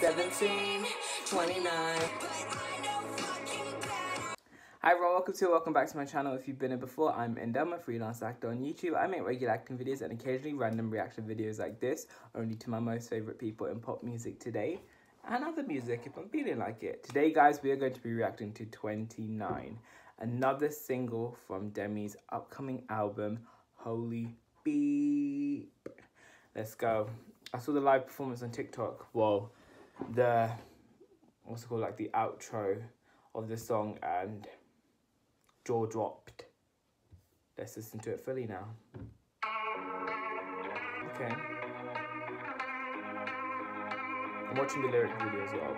17, 29. Hi everyone, welcome to welcome back to my channel. If you've been here before, I'm Inder, I'm a freelance actor on YouTube. I make regular acting videos and occasionally random reaction videos like this, only to my most favorite people in pop music today and other music if I'm feeling like it. Today guys, we are going to be reacting to 29, another single from Demi's upcoming album, Holy Beep. Let's go. I saw the live performance on TikTok. Well, the, what's it called, like the outro of the song and jaw dropped. Let's listen to it fully now. Okay. I'm watching the lyric video as well.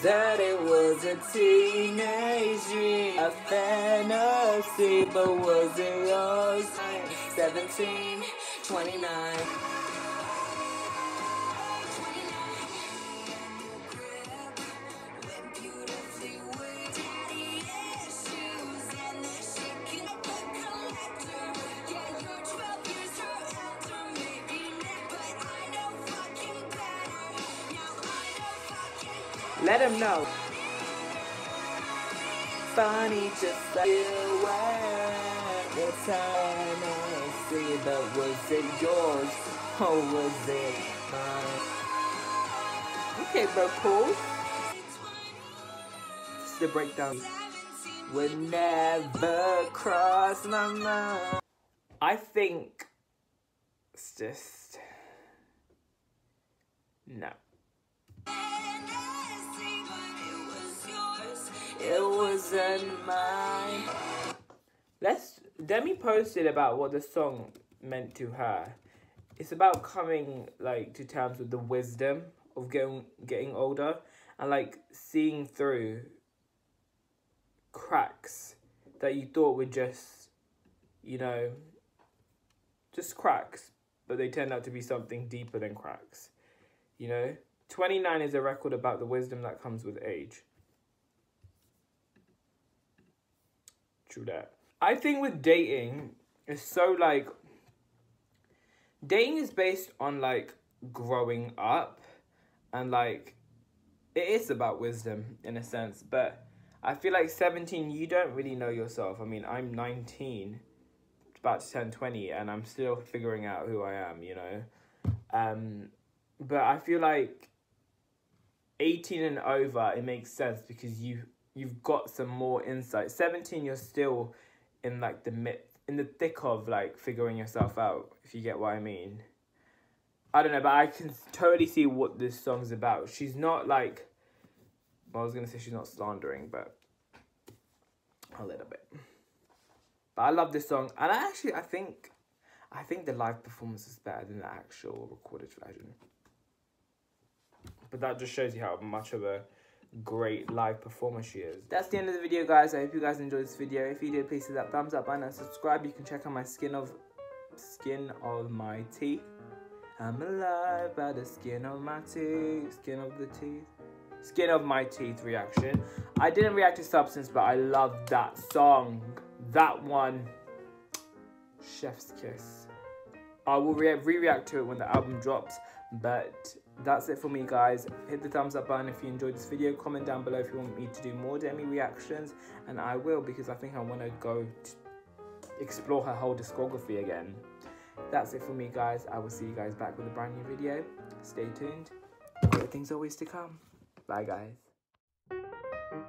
Said it was a teenage dream, a fantasy, but was it yours? 17. 29. Let him know. Funny just like you were. It's time see, but was it yours or was it mine? Okay, bro, cool. Is the breakdown. Would never cross my mind. I think it's just no. It wasn't mine. Let's Demi posted about what the song meant to her. It's about coming like to terms with the wisdom of getting getting older and like seeing through cracks that you thought were just you know just cracks but they turned out to be something deeper than cracks you know 29 is a record about the wisdom that comes with age true that I think with dating, it's so like dating is based on like growing up and like it is about wisdom in a sense, but I feel like 17 you don't really know yourself. I mean, I'm 19 about to turn 20 and I'm still figuring out who I am, you know. Um but I feel like 18 and over it makes sense because you you've got some more insight. 17 you're still in like the mid in the thick of like figuring yourself out if you get what i mean. I don't know but i can totally see what this song's about. She's not like well, i was gonna say she's not slandering but a little bit. But i love this song and i actually i think i think the live performance is better than the actual recorded version. But that just shows you how much of a great live performer she is. That's the end of the video, guys. I hope you guys enjoyed this video. If you did, please hit that thumbs up button and subscribe. You can check out my skin of skin of my teeth. I'm alive by the skin of my teeth, skin of the teeth, skin of my teeth reaction. I didn't react to Substance, but I love that song. That one, Chef's Kiss. I will re-react to it when the album drops, but that's it for me guys. Hit the thumbs up button if you enjoyed this video. Comment down below if you want me to do more demi reactions and i will because i think i want to go explore her whole discography again. That's it for me guys. I will see you guys back with a brand new video. Stay tuned. Great things always to come. Bye guys